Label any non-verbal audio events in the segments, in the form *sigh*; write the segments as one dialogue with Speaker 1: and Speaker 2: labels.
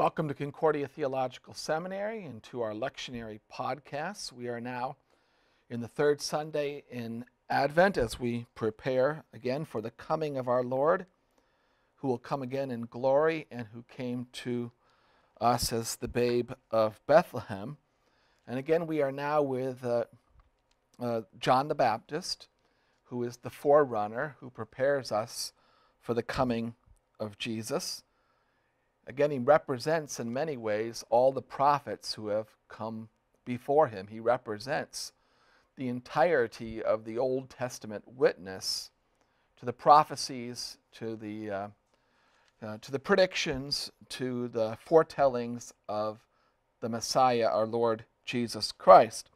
Speaker 1: Welcome to Concordia Theological Seminary and to our lectionary podcasts. We are now in the third Sunday in Advent as we prepare again for the coming of our Lord, who will come again in glory and who came to us as the babe of Bethlehem. And again, we are now with uh, uh, John the Baptist, who is the forerunner who prepares us for the coming of Jesus. Again, he represents in many ways all the prophets who have come before him. He represents the entirety of the Old Testament witness to the prophecies, to the, uh, uh, to the predictions, to the foretellings of the Messiah, our Lord Jesus Christ.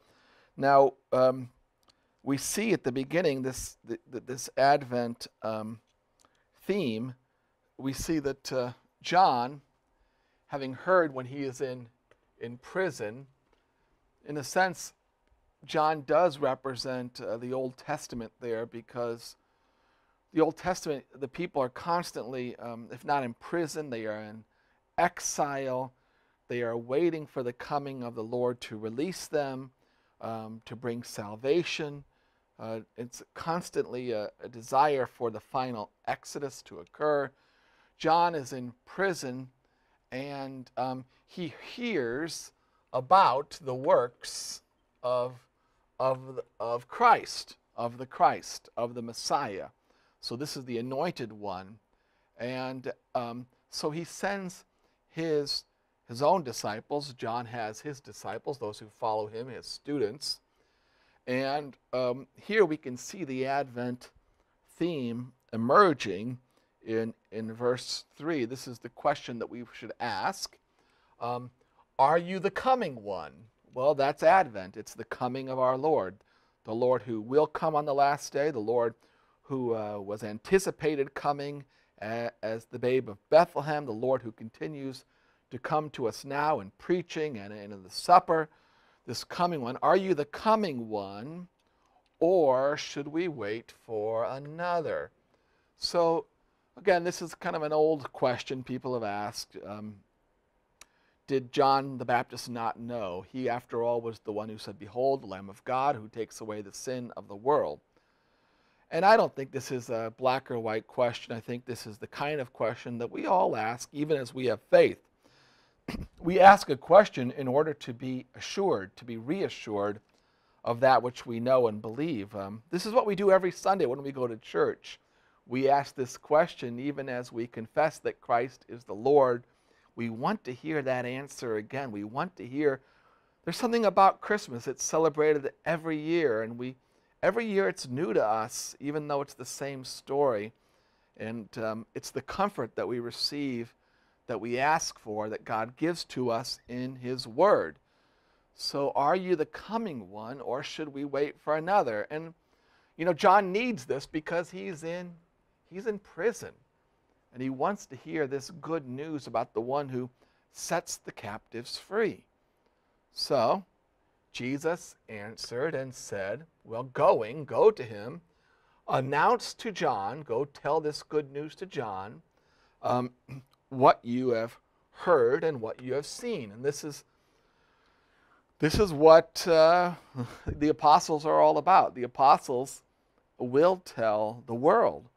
Speaker 1: Now, um, we see at the beginning this, this Advent um, theme, we see that uh, John, having heard when he is in, in prison, in a sense, John does represent uh, the Old Testament there because the Old Testament, the people are constantly, um, if not in prison, they are in exile. They are waiting for the coming of the Lord to release them, um, to bring salvation. Uh, it's constantly a, a, desire for the final exodus to occur. John is in prison and um, he hears about the works of, of, of Christ, of the Christ, of the Messiah. So this is the anointed one. And um, so he sends his, his own disciples. John has his disciples, those who follow him, his students and um, here we can see the Advent theme emerging in, in verse 3. This is the question that we should ask um, Are you the coming one? Well, that's Advent. It's the coming of our Lord, the Lord who will come on the last day, the Lord who uh, was anticipated coming as the babe of Bethlehem, the Lord who continues to come to us now in preaching and in the supper this coming one? Are you the coming one, or should we wait for another? So, again, this is kind of an old question people have asked. Um, did John the Baptist not know? He, after all, was the one who said, Behold, the Lamb of God who takes away the sin of the world. And I don't think this is a black or white question. I think this is the kind of question that we all ask, even as we have faith *clears throat* we ask a question in order to be assured, to be reassured of that which we know and believe. Um, this is what we do every Sunday when we go to church. We ask this question even as we confess that Christ is the Lord. We want to hear that answer again. We want to hear there's something about Christmas. It's celebrated every year, and we every year it's new to us, even though it's the same story. And um, it's the comfort that we receive that we ask for that God gives to us in His Word. So, are you the coming one, or should we wait for another? And you know, John needs this because he's in he's in prison, and he wants to hear this good news about the one who sets the captives free. So, Jesus answered and said, "Well, going, go to him, announce to John, go tell this good news to John." Um, *clears throat* what you have heard and what you have seen. And this is this is what uh, *laughs* the apostles are all about. The apostles will tell the world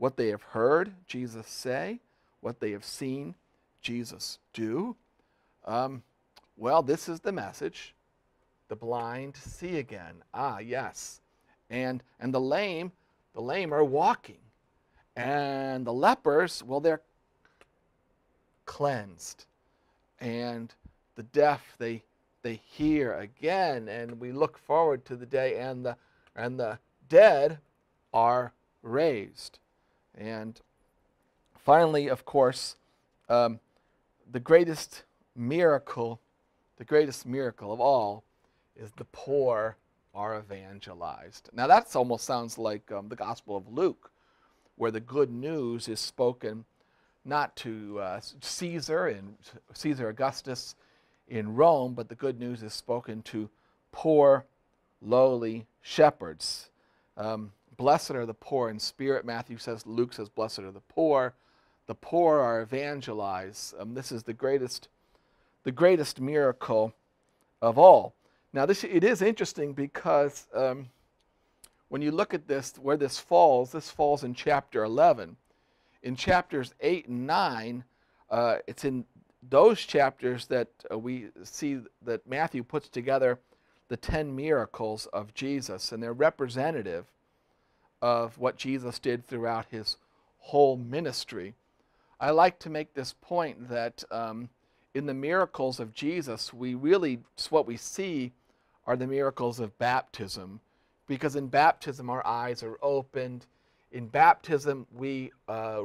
Speaker 1: what they have heard Jesus say, what they have seen Jesus do. Um, well, this is the message. The blind see again. Ah, yes. And and the lame, the lame are walking. And the lepers, well, they're cleansed. And the deaf, they, they hear again. And we look forward to the day and the, and the dead are raised. And finally, of course, um, the greatest miracle, the greatest miracle of all is the poor are evangelized. Now, that almost sounds like um, the Gospel of Luke, where the good news is spoken not to uh, Caesar and Caesar Augustus in Rome, but the good news is spoken to poor, lowly shepherds. Um, blessed are the poor in spirit, Matthew says, Luke says, blessed are the poor. the poor are evangelized. Um, this is the greatest, the greatest miracle of all. Now, this it is interesting because um, when you look at this, where this falls, this falls in chapter 11. In chapters 8 and 9, uh, it's in those chapters that uh, we see that Matthew puts together the 10 miracles of Jesus, and they're representative of what Jesus did throughout his whole ministry. I like to make this point that um, in the miracles of Jesus, we really, what we see are the miracles of baptism. Because in baptism, our eyes are opened. In baptism, we uh,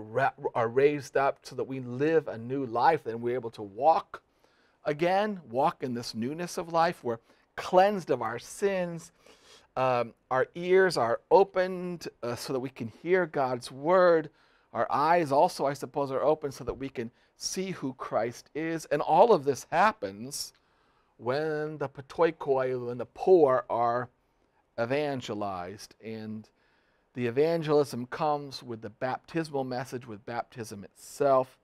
Speaker 1: are raised up so that we live a new life and we're able to walk again, walk in this newness of life. We're cleansed of our sins. Um, our ears are opened uh, so that we can hear God's word. Our eyes also, I suppose, are open so that we can see who Christ is. And all of this happens when the ptochoi, when the poor are evangelized. And the evangelism comes with the baptismal message, with baptism itself,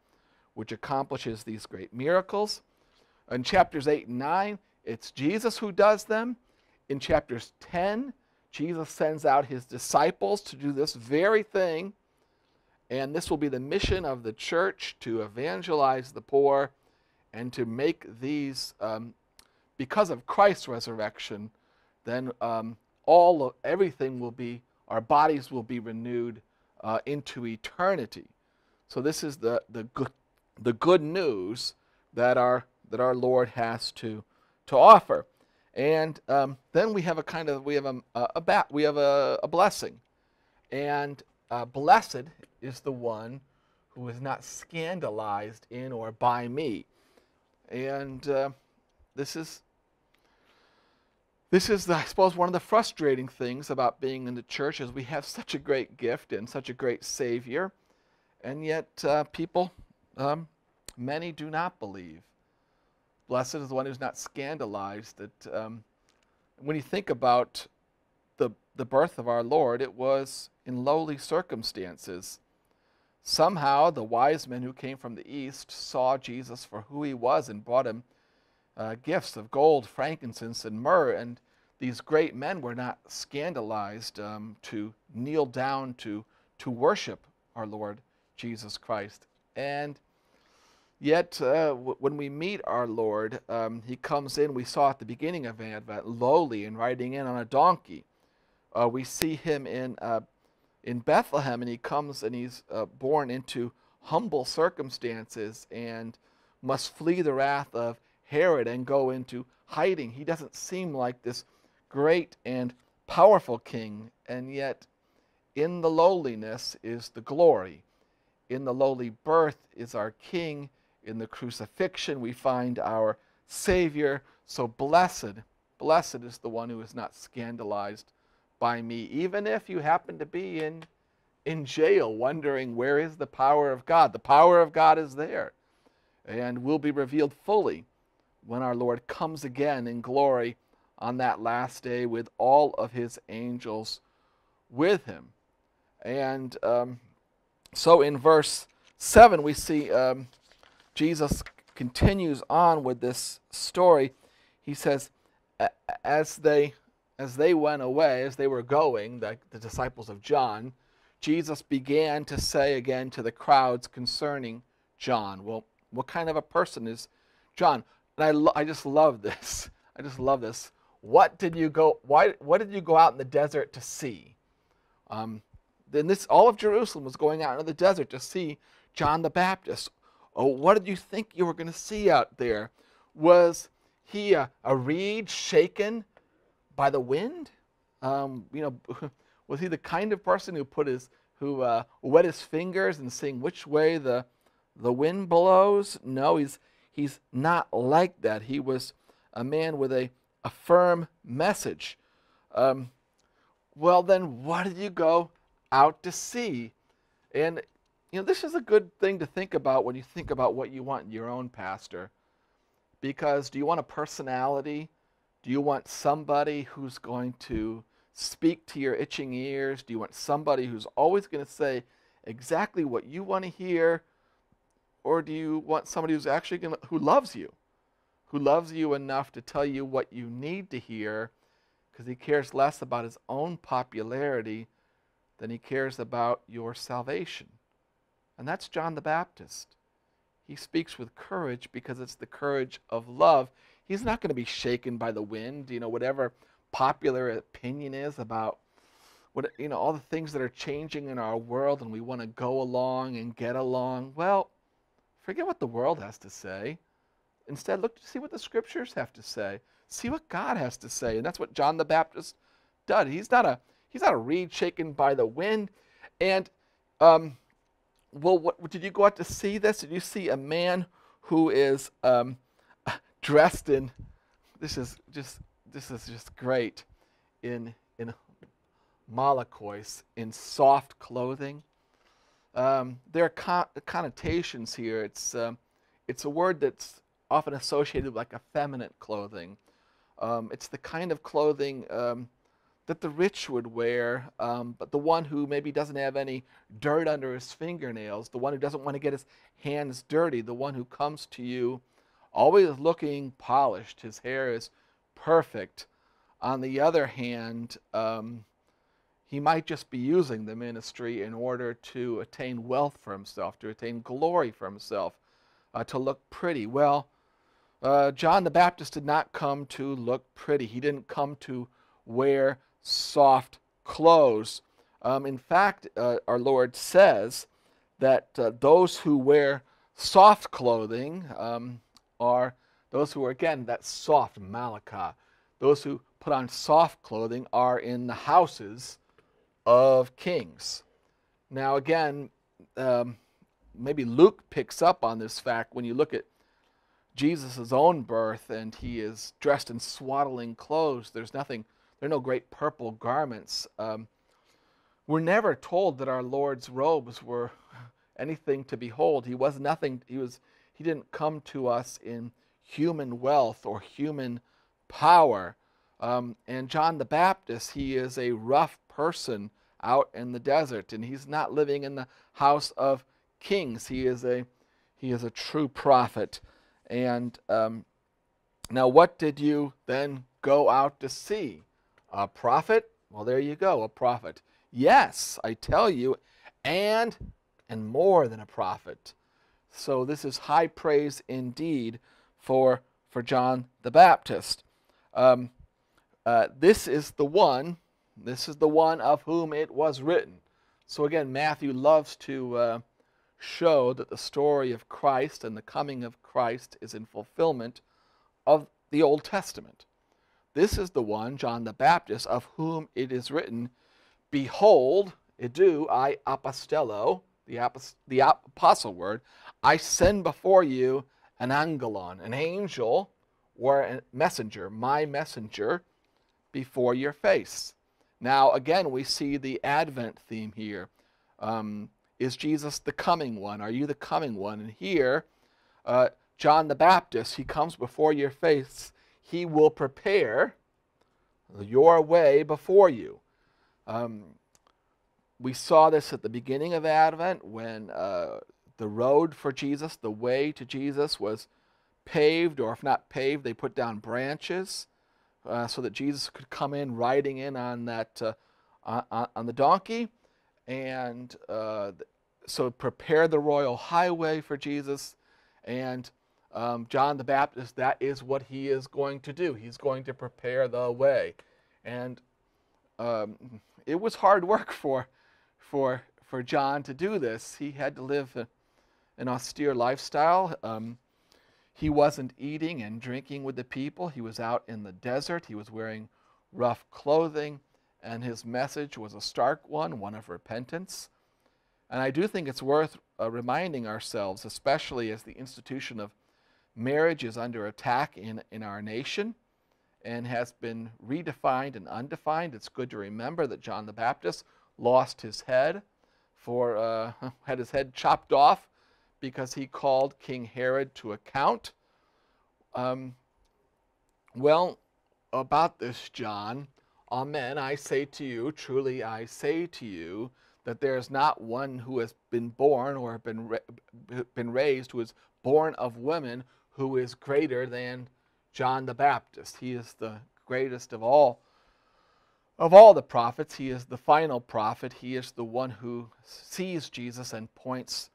Speaker 1: which accomplishes these great miracles. In chapters 8 and 9, it's Jesus who does them. In chapters 10, Jesus sends out his disciples to do this very thing. And this will be the mission of the church to evangelize the poor and to make these, um, because of Christ's resurrection, then um, all of, everything will be, our bodies will be renewed uh, into eternity. So this is the, the, good, the good news that our, that our Lord has to to offer. And um, then we have a kind of we have a, a, a we have a, a blessing, and uh, blessed is the one who is not scandalized in or by me. And uh, this is this is, the, I suppose, one of the frustrating things about being in the church is we have such a great gift and such a great Savior, and yet uh, people, um, many do not believe. Blessed is the one who's not scandalized. That um, when you think about the, the birth of our Lord, it was in lowly circumstances. Somehow, the wise men who came from the east saw Jesus for who he was and brought him uh, gifts of gold, frankincense, and myrrh. And these great men were not scandalized um, to kneel down to, to worship our Lord Jesus Christ. And Yet, uh, when we meet our Lord, um, he comes in, we saw at the beginning of Advent, lowly and riding in on a donkey. Uh, we see him in, uh, in Bethlehem, and he comes and he's uh, born into humble circumstances and must flee the wrath of Herod and go into hiding. He doesn't seem like this great and powerful king, and yet in the lowliness is the glory. In the lowly birth is our king in the crucifixion, we find our Savior. So blessed, blessed is the one who is not scandalized by me, even if you happen to be in, in jail wondering where is the power of God. The power of God is there and will be revealed fully when our Lord comes again in glory on that last day with all of his angels with him. And um, so in verse 7, we see um, Jesus continues on with this story. He says, as they as they went away, as they were going, the, the disciples of John, Jesus began to say again to the crowds concerning John. Well, what kind of a person is John? And I, lo- I just love this. *laughs* I just love this. What did you go? Why? What did you go out in the desert to see? Um, then this all of Jerusalem was going out into the desert to see John the Baptist. Oh, what did you think you were going to see out there? Was he a, a reed shaken by the wind? Um, you know, *laughs* was he the kind of person who put his who uh, wet his fingers and seeing which way the the wind blows? No, he's he's not like that. He was a man with a, a firm message. Um, well, then, what did you go out to see? And you know, this is a good thing to think about when you think about what you want in your own pastor. Because do you want a personality? Do you want somebody who's going to speak to your itching ears? Do you want somebody who's always going to say exactly what you want to hear or do you want somebody who's actually going to, who loves you, who loves you enough to tell you what you need to hear because he cares less about his own popularity than he cares about your salvation? And that's John the Baptist. He speaks with courage because it's the courage of love. He's not going to be shaken by the wind, you know, whatever popular opinion is about what you know all the things that are changing in our world and we want to go along and get along. Well, forget what the world has to say. Instead, look to see what the scriptures have to say. See what God has to say. And that's what John the Baptist did. He's not a he's not a reed shaken by the wind. And um, well, what, did you go out to see this? Did you see a man who is um, dressed in? This is just this is just great. In in malakos, in soft clothing. Um, there are con- connotations here. It's um, it's a word that's often associated with like effeminate clothing. Um, it's the kind of clothing um, that the rich would wear, um, but the one who maybe doesn't have any dirt under his fingernails, the one who doesn't want to get his hands dirty, the one who comes to you always looking polished, his hair is perfect. On the other hand, um, he might just be using the ministry in order to attain wealth for himself, to attain glory for himself, uh, to look pretty. Well, uh, John the Baptist did not come to look pretty. He didn't come to wear soft clothes. Um, in fact, uh, our Lord says that uh, those who wear soft clothing um, are those who are, again, that soft malakah. Those who put on soft clothing are in the houses of kings. Now, again, um, maybe Luke picks up on this fact when you look at Jesus' own birth and he is dressed in swaddling clothes. There's nothing there are no great purple garments. Um, we're never told that our Lord's robes were anything to behold. He was nothing. He was. He didn't come to us in human wealth or human power. Um, and John the Baptist, he is a rough person out in the desert, and he's not living in the house of kings. He is a he is a true prophet. And um, now, what did you then go out to see? A prophet? Well, there you go, a prophet. Yes, I tell you, and and more than a prophet. So this is high praise indeed for for John the Baptist. Um, uh, this is the one. This is the one of whom it was written. So again, Matthew loves to uh, show that the story of Christ and the coming of Christ is in fulfillment of the Old Testament. This is the one, John the Baptist, of whom it is written, Behold, idou, I apostello, the, apost- the apostle word, I send before you an angelon, an angel or a messenger, my messenger, before your face. Now, again, we see the Advent theme here. Um, is Jesus the coming one? Are you the coming one? And here, uh, John the Baptist, he comes before your face he will prepare your way before you. Um, we saw this at the beginning of Advent when uh, the road for Jesus, the way to Jesus, was paved, or if not paved, they put down branches uh, so that Jesus could come in riding in on that uh, on, on, the donkey, and uh, so prepare the royal highway for Jesus, and um, John the Baptist, that is what he is going to do. He's going to prepare the way. And um, it was hard work *laughs* for, for, for John to do this. He had to live an austere lifestyle. Um, he wasn't eating and drinking with the people. He was out in the desert. He was wearing rough clothing. And his message was a stark one, one of repentance. And I do think it's worth uh, reminding ourselves, especially as the institution of marriage is under attack in, in our nation and has been redefined and undefined. It's good to remember that John the Baptist lost his head for uh, *laughs* had his head chopped off because he called King Herod to account. Um, well, about this, John, Amen, I say to you, truly I say to you, that there is not one who has been born or been, ra- been raised who is born of women who is greater than John the Baptist. He is the greatest of all of all the prophets. He is the final prophet. He is the one who sees Jesus and points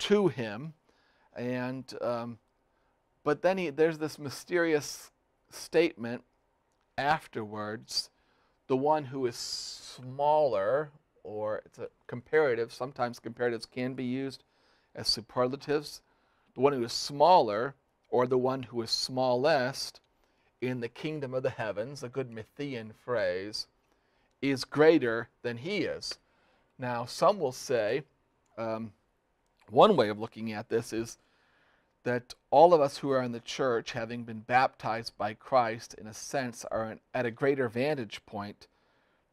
Speaker 1: to him. And um, but then he, there's this mysterious statement afterwards. The one who is smaller, or it's a comparative. Sometimes comparatives can be used as superlatives. The one who is smaller, or the one who is smallest in the kingdom of the heavens, a good Matthean phrase, is greater than he is. Now, some will say, um, one way of looking at this is that all of us who are in the church, having been baptized by Christ, in a sense, are at a greater vantage point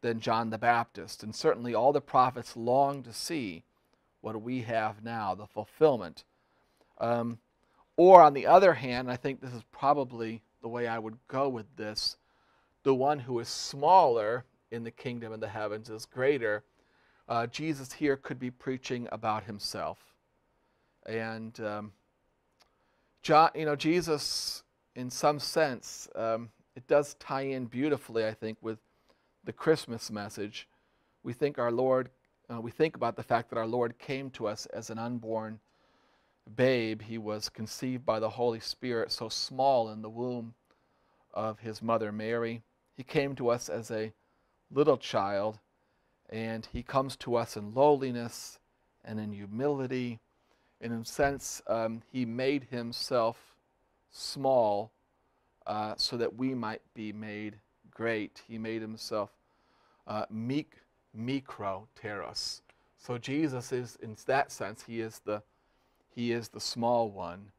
Speaker 1: than John the Baptist. And certainly all the prophets long to see what we have now, the fulfillment. Um, or on the other hand, I think this is probably the way I would go with this the one who is smaller in the kingdom of the heavens is greater. Uh, Jesus here could be preaching about himself. And, um, John, you know, Jesus, in some sense, um, it does tie in beautifully, I think, with the Christmas message. We think our Lord, uh, we think about the fact that our Lord came to us as an unborn babe. He was conceived by the Holy Spirit, so small in the womb of his mother Mary. He came to us as a little child, and he comes to us in lowliness and in humility. And in a sense, um, he made himself small uh, so that we might be made great. He made himself uh, meek, mikro teros. So Jesus is, in that sense, he is the he is the small one,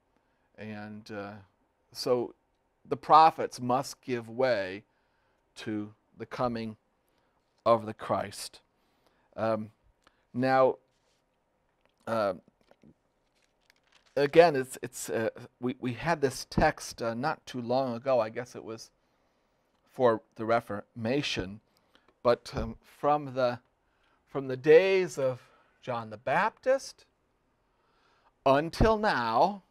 Speaker 1: and uh, so the prophets must give way to the coming of the Christ. Um, now, uh, again, it's it's uh, we we had this text uh, not too long ago. I guess it was for the Reformation, but um, from the from the days of John the Baptist until now,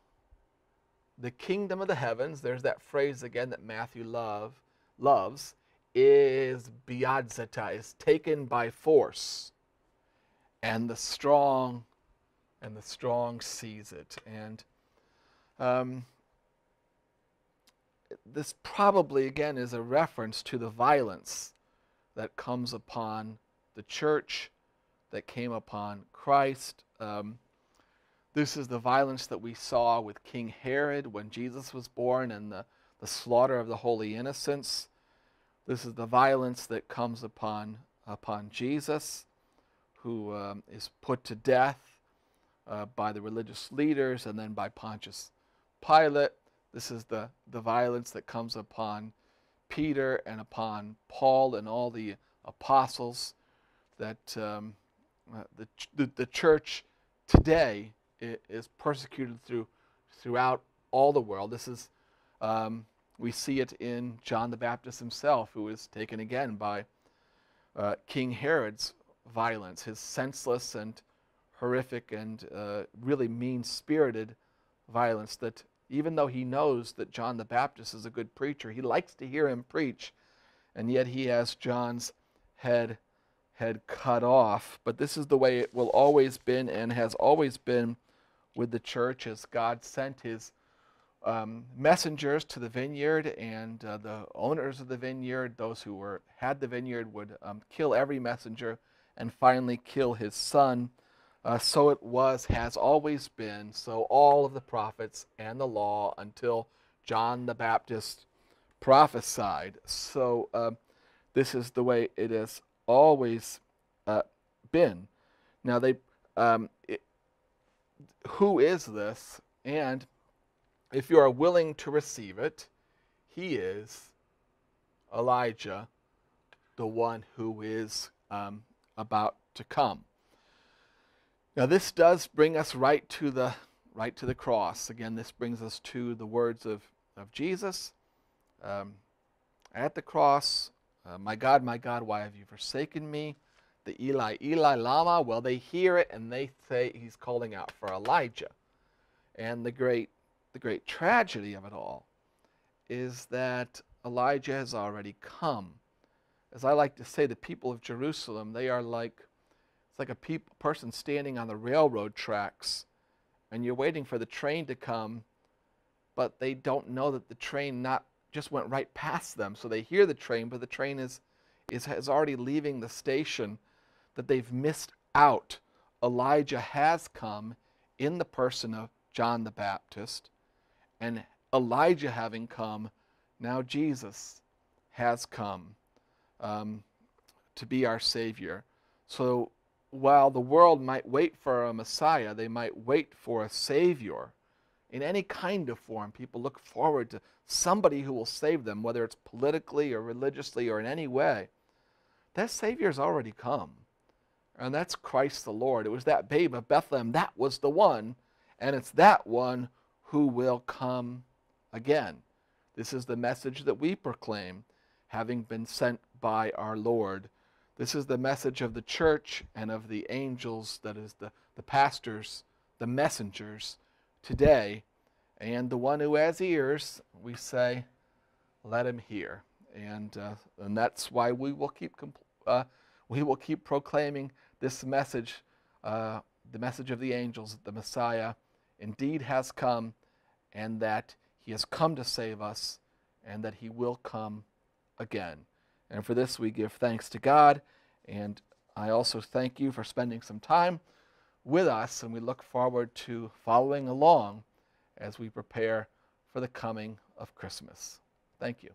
Speaker 1: the kingdom of the heavens. There's that phrase again that Matthew love loves is biazetai, is taken by force. And the strong, and the strong sees it. And um, this probably, again, is a reference to the violence that comes upon the church, that came upon Christ. Um, this is the violence that we saw with King Herod when Jesus was born and the, the slaughter of the holy innocents. This is the violence that comes upon, upon Jesus, who um, is put to death uh, by the religious leaders and then by Pontius Pilate. This is the, the violence that comes upon Peter and upon Paul and all the apostles that um, uh, the, the, the church today is persecuted through, throughout all the world. This is um, we see it in John the Baptist himself, who is taken again by uh, King Herod's violence, his senseless and horrific and uh, really mean spirited violence. That even though he knows that John the Baptist is a good preacher, he likes to hear him preach, and yet he has John's head head cut off. But this is the way it will always been and has always been with the church as God sent his um, messengers to the vineyard, and uh, the owners of the vineyard, those who were had the vineyard, would um, kill every messenger and finally kill his son. Uh, so it was, has always been. So all of the prophets and the law until John the Baptist prophesied. So uh, this is the way it has always uh, been. Now they, um, who is this? And if you are willing to receive it, he is Elijah, the one who is um, about to come. Now this does bring us right to the right to the cross. Again, this brings us to the words of, of Jesus um, at the cross. Uh, my God, my God, why have you forsaken me? The Eli, Eli Lama, well, they hear it and they say he's calling out for Elijah. And the great, the great tragedy of it all is that Elijah has already come. As I like to say, the people of Jerusalem, they are like, it's like a peop- person standing on the railroad tracks and you're waiting for the train to come, but they don't know that the train not just went right past them. So they hear the train, but the train is, is, is already leaving the station that they've missed out. Elijah has come in the person of John the Baptist, and Elijah having come, now Jesus has come um, to be our Savior. So while the world might wait for a Messiah, they might wait for a Savior in any kind of form. People look forward to somebody who will save them, whether it's politically or religiously or in any way. That Savior's already come. And that's Christ the Lord. It was that babe of Bethlehem. That was the one. And it's that one who will come again. This is the message that we proclaim, having been sent by our Lord. This is the message of the church and of the angels, that is, the, the pastors, the messengers today. And the one who has ears, we say, let him hear. And, uh, and that's why we will keep, uh, we will keep proclaiming this message, uh, the message of the angels, that the Messiah indeed has come and that he has come to save us and that he will come again. And for this, we give thanks to God. And I also thank you for spending some time with us. And we look forward to following along as we prepare for the coming of Christmas. Thank you.